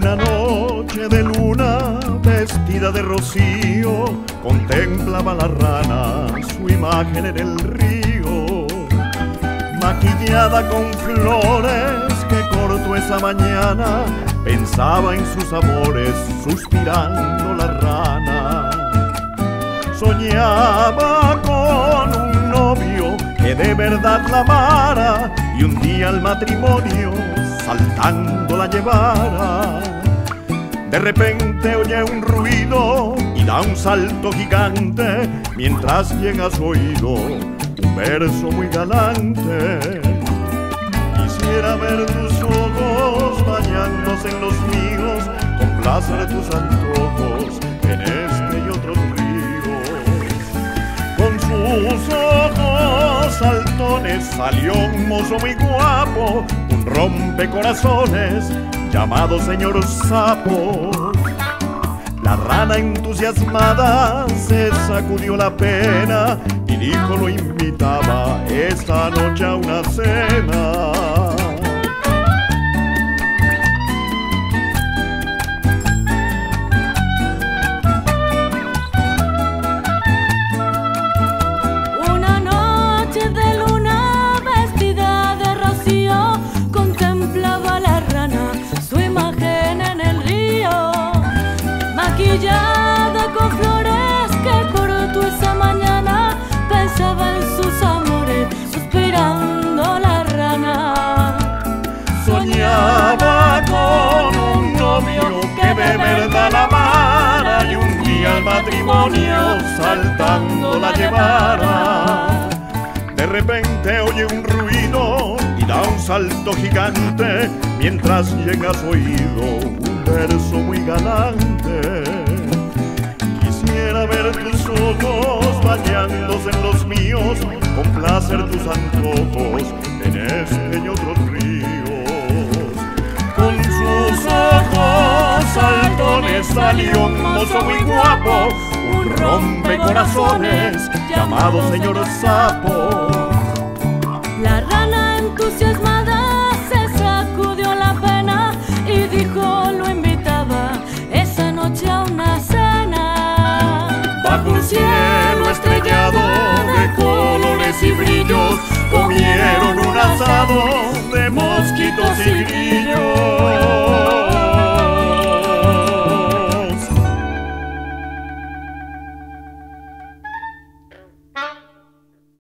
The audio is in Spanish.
Una noche de luna vestida de rocío contemplaba la rana su imagen en el río, maquillada con flores que cortó esa mañana, pensaba en sus amores suspirando la rana. Soñaba con un novio que de verdad la amara y un día al matrimonio saltando la llevara. De repente oye un ruido y da un salto gigante mientras llega a oído un verso muy galante. Quisiera ver tus ojos bañándose en los míos, complacer tus antojos en este y otros ríos. Con sus ojos saltones salió un mozo muy guapo, un rompecorazones llamado señor Sapo. La rana entusiasmada se sacudió la pena y dijo lo invitaba esta noche a una cena. Maquillada con flores que cortó esa mañana, pensaba en sus amores, suspirando la rana. Soñaba con un novio que de verdad la amara y un día al matrimonio saltando la llevara. De repente oye un ruido y da un salto gigante mientras llega a su oído un verso muy galante. Ojos bañándose en los míos, complacer tus antojos en este y otros ríos. Con sus ojos saltones salió un mozo muy guapo, un rompecorazones llamado señor Sapo. Mosquitos y grillos.